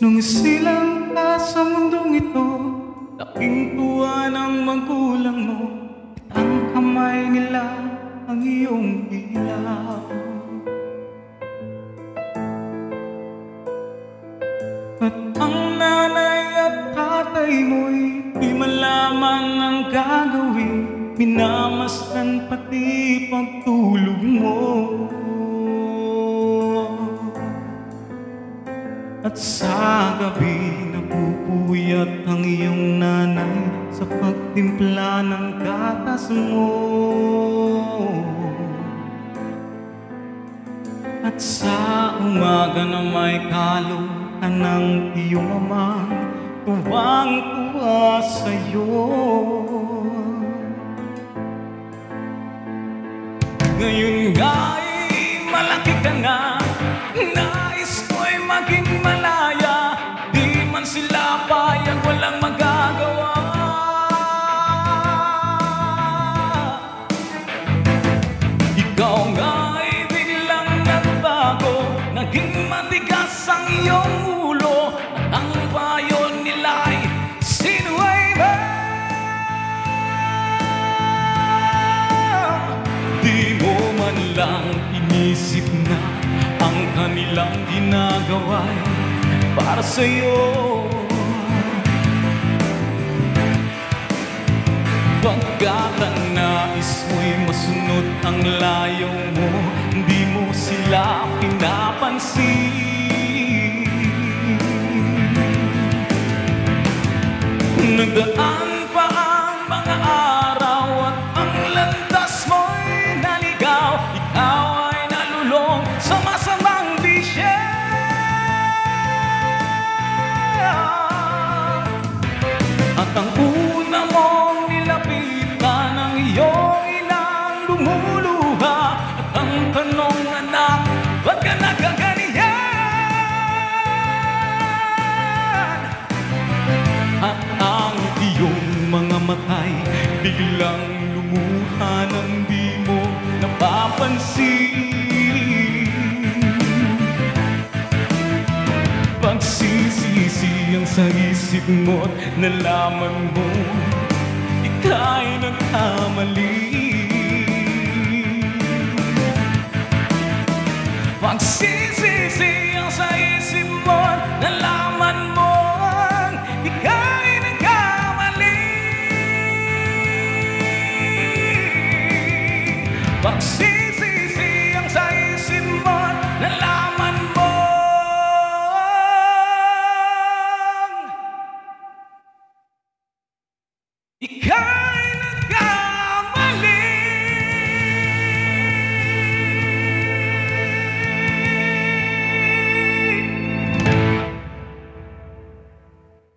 Nung silang ka sa mundong ito Laking tuwa ng magulang mo. Ang kamay nila ang iyong ilaw. At ang nanay at tatay mo'y Di malaman ang gagawin. Minamasdan pati pagtulog mo At sa gabi napupuyat ang iyong nanay Sa pagtimpla ng gatas mo. At sa umaga na may kalo ka ng iyong ama Tuwang-tuwa sa'yo inisip na Ang kanilang ginagawa'y para sa'yo. Pagkat ang nais mo'y masunod ang layo mo. Hindi mo sila pinapansin. Nagdaan pa ang mga araw At ang landas lumuluha. At ang tanong anak, ba't ka nagkaganiyan? At ang iyong mga matay Biglang lumuha nang di mo napapansin. Pagsisisi ang sa isip mo't nalaman mo Ika'y nagkamali Pagsisisi ang sa isip mo't nalaman mo Ika'y nagkamali. Pagsisisi ang sa isip nalaman mo Ikaw